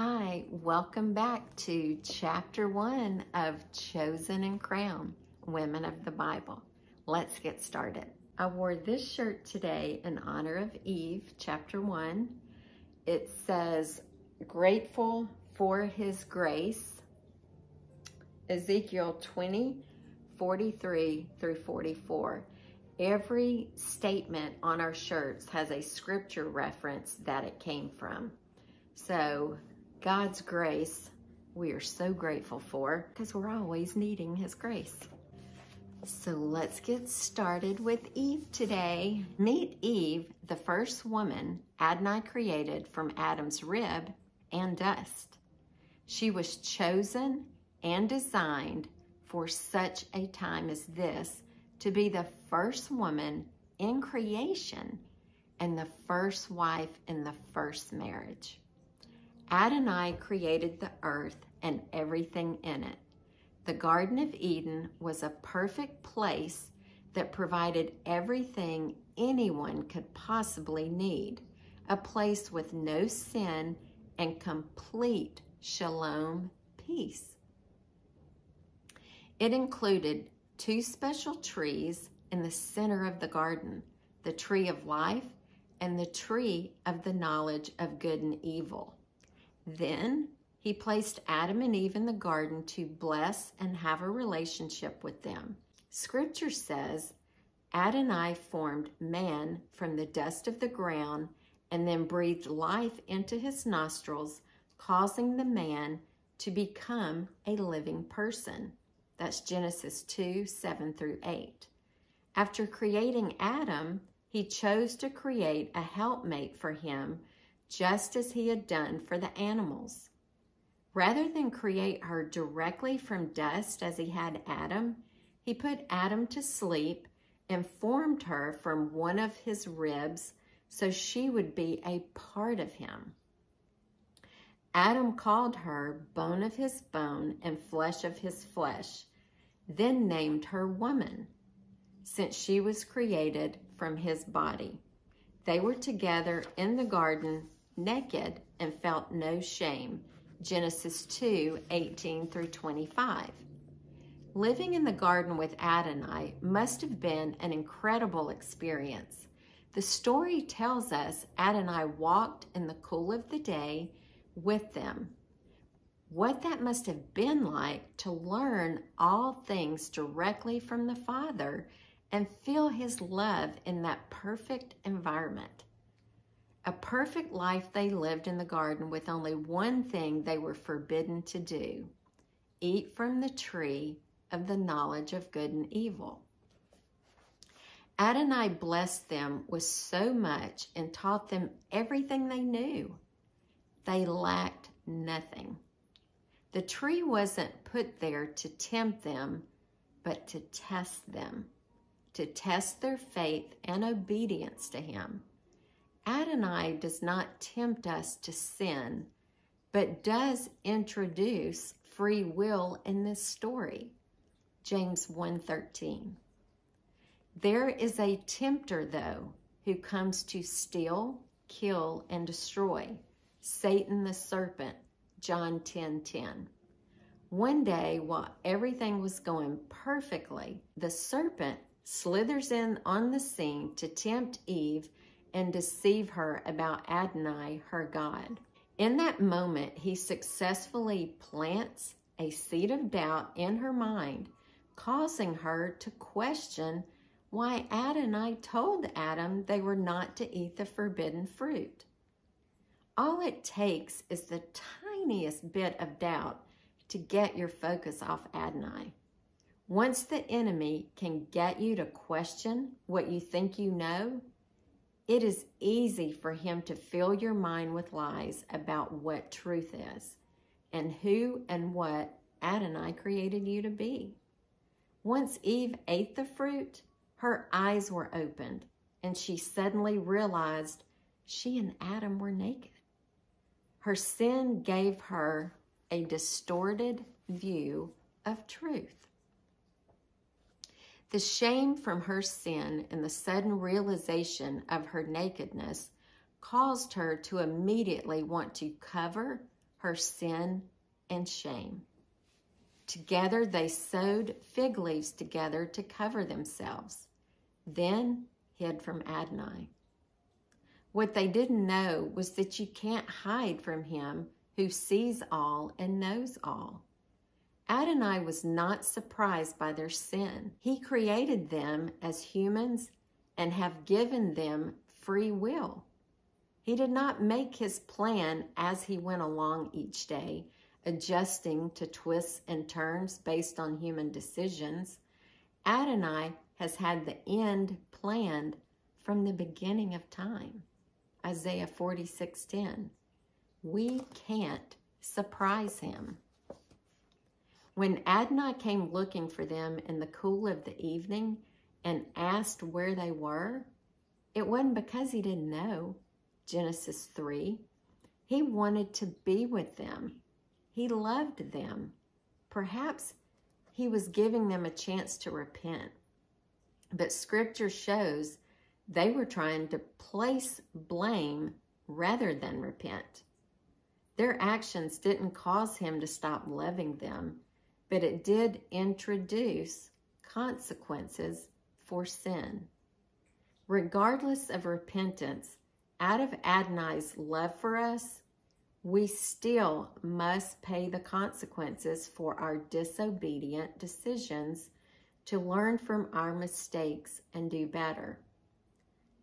Hi, welcome back to chapter one of Chosen and Crowned Women of the Bible. Let's get started. I wore this shirt today in honor of Eve, chapter one. It says, Grateful for His grace. Ezekiel 20, 43 through 44. Every statement on our shirts has a scripture reference that it came from. So, God's grace, we are so grateful for because we're always needing His grace. So, let's get started with Eve today. Meet Eve, the first woman Adonai created from Adam's rib and dust. She was chosen and designed for such a time as this to be the first woman in creation and the first wife in the first marriage. Adonai created the earth and everything in it. The Garden of Eden was a perfect place that provided everything anyone could possibly need, a place with no sin and complete shalom peace. It included two special trees in the center of the garden, the tree of life and the tree of the knowledge of good and evil. Then he placed Adam and Eve in the garden to bless and have a relationship with them. Scripture says Adonai formed man from the dust of the ground and then breathed life into his nostrils, causing the man to become a living person. That's Genesis 2 7 through 8. After creating Adam, he chose to create a helpmate for him, just as he had done for the animals. Rather than create her directly from dust as he had Adam, he put Adam to sleep and formed her from one of his ribs so she would be a part of him. Adam called her bone of his bone and flesh of his flesh, then named her woman, since she was created from his body. They were together in the garden, naked, and felt no shame. Genesis 2 18 through 25. Living in the garden with Adonai must have been an incredible experience. The story tells us Adonai walked in the cool of the day with them. What that must have been like to learn all things directly from the Father and feel His love in that perfect environment. A perfect life they lived in the garden with only one thing they were forbidden to do eat from the tree of the knowledge of good and evil. Adonai blessed them with so much and taught them everything they knew. They lacked nothing. The tree wasn't put there to tempt them, but to test them, to test their faith and obedience to Him. Adonai does not tempt us to sin, but does introduce free will in this story. James 1:13. There is a tempter though who comes to steal, kill and destroy. Satan the serpent, John 10.10 10. One day, while everything was going perfectly, the serpent slithers in on the scene to tempt Eve and deceive her about Adonai, her God. In that moment, he successfully plants a seed of doubt in her mind, causing her to question why Adonai told Adam they were not to eat the forbidden fruit. All it takes is the tiniest bit of doubt to get your focus off Adonai. Once the enemy can get you to question what you think you know, it is easy for him to fill your mind with lies about what truth is and who and what Adonai created you to be. Once Eve ate the fruit, her eyes were opened and she suddenly realized she and Adam were naked. Her sin gave her a distorted view of truth. The shame from her sin and the sudden realization of her nakedness caused her to immediately want to cover, her sin and shame. Together they sewed fig leaves together to cover themselves, then hid from Adonai. What they didn't know was that you can't hide from him who sees all and knows all. Adonai was not surprised by their sin. He created them as humans and have given them free will. He did not make his plan as he went along each day, adjusting to twists and turns based on human decisions. Adonai has had the end planned from the beginning of time. Isaiah 46:10. We can't surprise him. When Adonai came looking for them in the cool of the evening and asked where they were, it wasn't because he didn't know. Genesis 3. He wanted to be with them. He loved them. Perhaps he was giving them a chance to repent. But scripture shows they were trying to place blame rather than repent. Their actions didn't cause him to stop loving them but it did introduce consequences for sin. Regardless of repentance, out of Adonai's love for us, we still must pay the consequences for our disobedient decisions to learn from our mistakes and do better.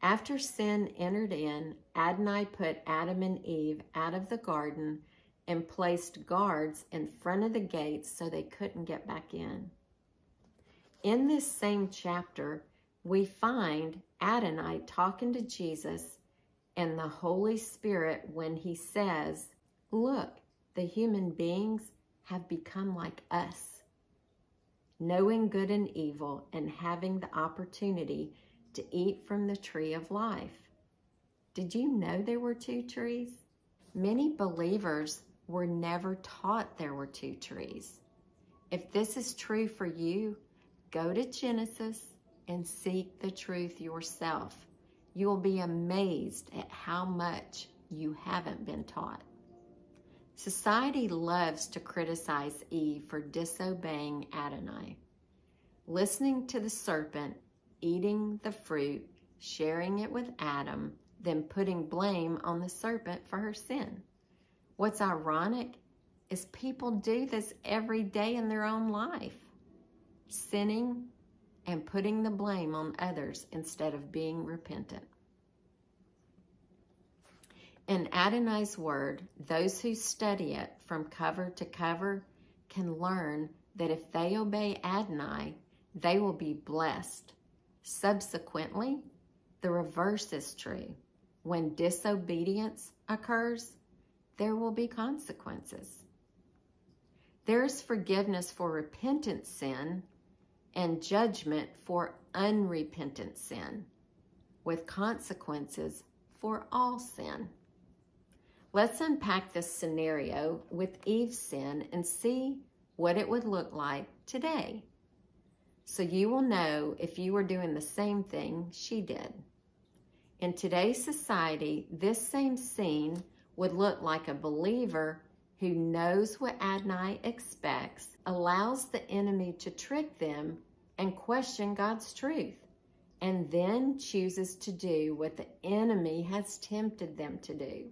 After sin entered in, Adonai put Adam and Eve out of the garden and placed guards in front of the gates so they couldn't get back in. In this same chapter, we find Adonai talking to Jesus and the Holy Spirit when he says, Look, the human beings have become like us, knowing good and evil and having the opportunity to eat from the tree of life. Did you know there were two trees? Many believers were never taught there were two trees. If this is true for you, go to Genesis and seek the truth yourself. You will be amazed at how much you haven't been taught. Society loves to criticize Eve for disobeying Adonai. Listening to the serpent, eating the fruit, sharing it with Adam, then putting blame on the serpent for her sin. What's ironic is people do this every day in their own life, sinning and putting the blame on others instead of being repentant. In Adonai's word, those who study it from cover to cover can learn that if they obey Adonai, they will be blessed. Subsequently, the reverse is true. When disobedience occurs, there will be consequences. There is forgiveness for repentant sin and judgment for unrepentant sin, with consequences for all sin. Let's unpack this scenario with Eve's sin and see what it would look like today. So you will know if you were doing the same thing she did. In today's society, this same scene would look like a believer who knows what Adonai expects, allows the enemy to trick them and question God's truth, and then chooses to do what the enemy has tempted them to do.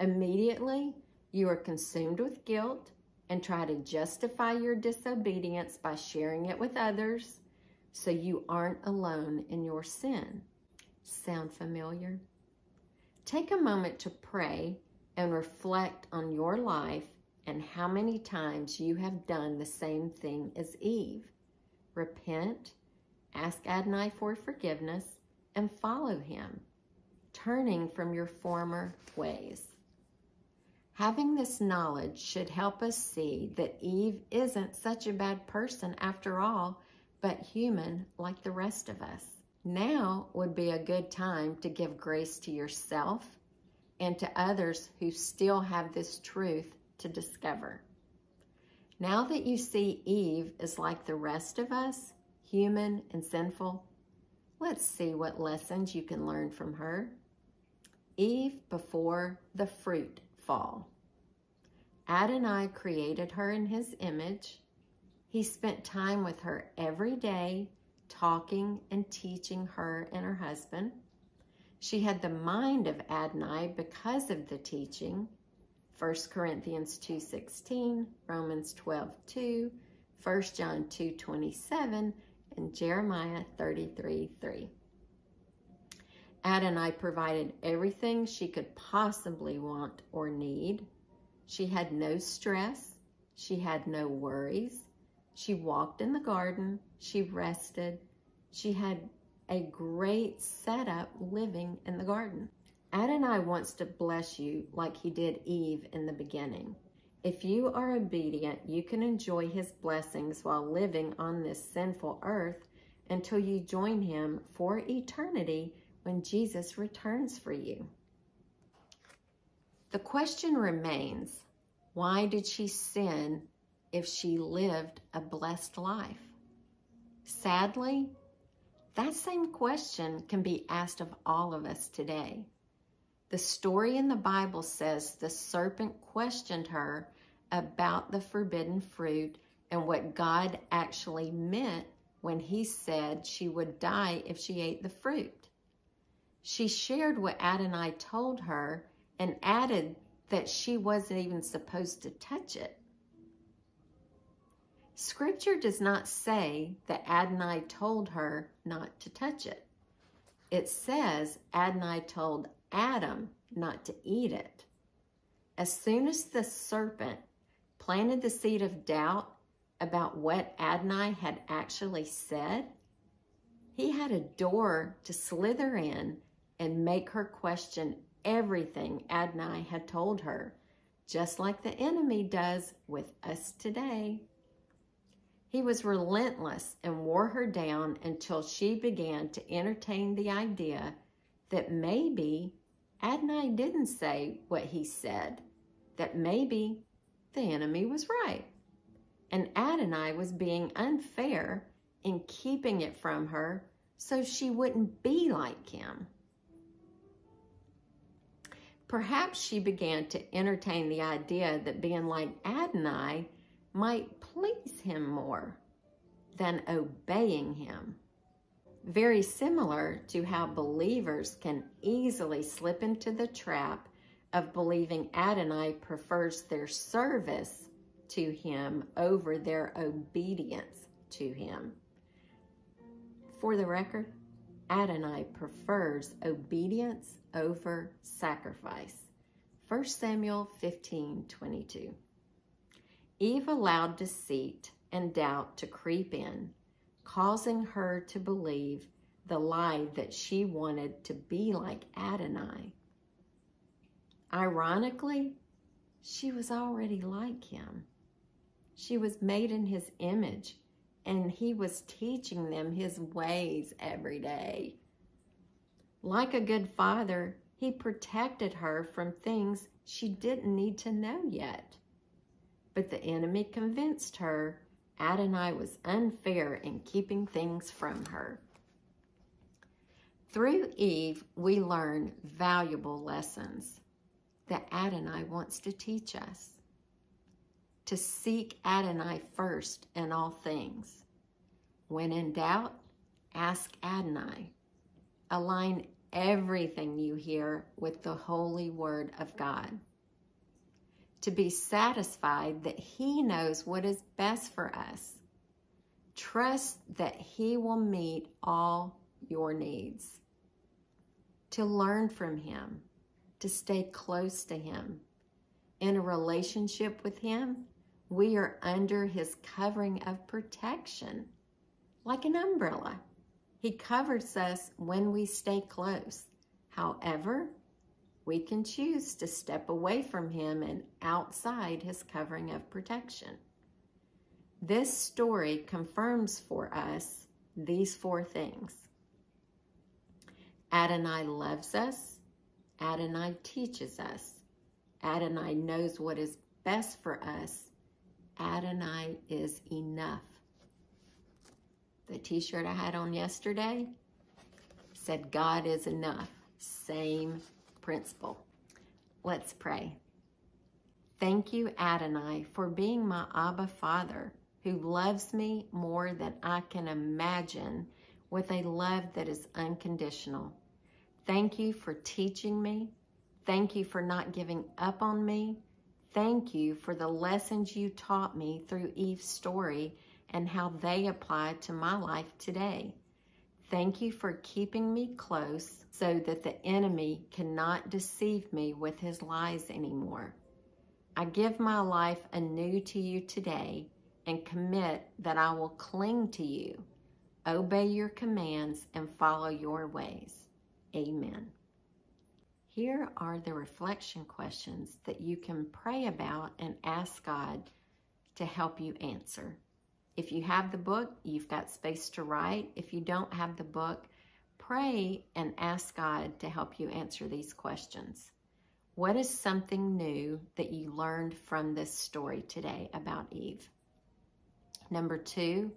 Immediately, you are consumed with guilt and try to justify your disobedience by sharing it with others so you aren't alone in your sin. Sound familiar? Take a moment to pray and reflect on your life and how many times you have done the same thing as Eve. Repent, ask Adonai for forgiveness, and follow him, turning from your former ways. Having this knowledge should help us see that Eve isn't such a bad person after all, but human like the rest of us. Now would be a good time to give grace to yourself and to others who still have this truth to discover. Now that you see Eve is like the rest of us, human and sinful, let's see what lessons you can learn from her. Eve before the fruit fall. Adonai created her in his image. He spent time with her every day, talking and teaching her and her husband. She had the mind of Adonai because of the teaching. 1 Corinthians 2.16, Romans 12.2, 1 John 2.27, and Jeremiah 33.3. Adonai provided everything she could possibly want or need. She had no stress. She had no worries. She walked in the garden. She rested. She had a great setup living in the garden. Adonai wants to bless you like he did Eve in the beginning. If you are obedient, you can enjoy his blessings while living on this sinful earth until you join him for eternity when Jesus returns for you. The question remains, why did she sin if she lived a blessed life? Sadly, that same question can be asked of all of us today. The story in the Bible says the serpent questioned her about the forbidden fruit and what God actually meant when he said she would die if she ate the fruit. She shared what Adonai told her and added that she wasn't even supposed to touch it. Scripture does not say that Adonai told her not to touch it. It says Adonai told Adam not to eat it. As soon as the serpent planted the seed of doubt about what Adonai had actually said, he had a door to slither in and make her question everything Adonai had told her, just like the enemy does with us today. He was relentless and wore her down until she began to entertain the idea that maybe Adonai didn't say what he said, that maybe the enemy was right. And Adonai was being unfair in keeping it from her so she wouldn't be like him. Perhaps she began to entertain the idea that being like Adonai might please him more than obeying him. Very similar to how believers can easily slip into the trap of believing Adonai prefers their service to him over their obedience to him. For the record, Adonai prefers obedience over sacrifice. 1 Samuel 15 22. Eve allowed deceit and doubt to creep in, causing her to believe the lie that she wanted to be like Adonai. Ironically, she was already like him. She was made in his image, and he was teaching them his ways every day. Like a good father, he protected her from things she didn't need to know yet. But the enemy convinced her Adonai was unfair in keeping things from her. Through Eve, we learn valuable lessons that Adonai wants to teach us. To seek Adonai first in all things. When in doubt, ask Adonai. Align everything you hear with the holy word of God. To be satisfied that He knows what is best for us. Trust that He will meet all your needs. To learn from Him, to stay close to Him. In a relationship with Him, we are under His covering of protection, like an umbrella. He covers us when we stay close. However, we can choose to step away from him and outside his covering of protection. This story confirms for us these four things. Adonai loves us. Adonai teaches us. Adonai knows what is best for us. Adonai is enough. The t-shirt I had on yesterday said, God is enough. Same principle. Let's pray. Thank you, Adonai, for being my Abba Father who loves me more than I can imagine with a love that is unconditional. Thank you for teaching me. Thank you for not giving up on me. Thank you for the lessons you taught me through Eve's story and how they apply to my life today. Thank you for keeping me close so that the enemy cannot deceive me with his lies anymore. I give my life anew to you today and commit that I will cling to you, obey your commands, and follow your ways. Amen. Here are the reflection questions that you can pray about and ask God to help you answer. If you have the book, you've got space to write. If you don't have the book, pray and ask God to help you answer these questions. What is something new that you learned from this story today about Eve? Number two,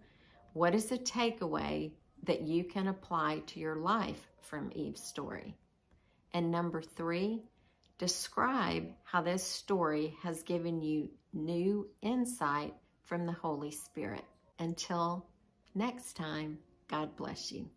what is the takeaway that you can apply to your life from Eve's story? And number three, describe how this story has given you new insight from the Holy Spirit. Until next time, God bless you.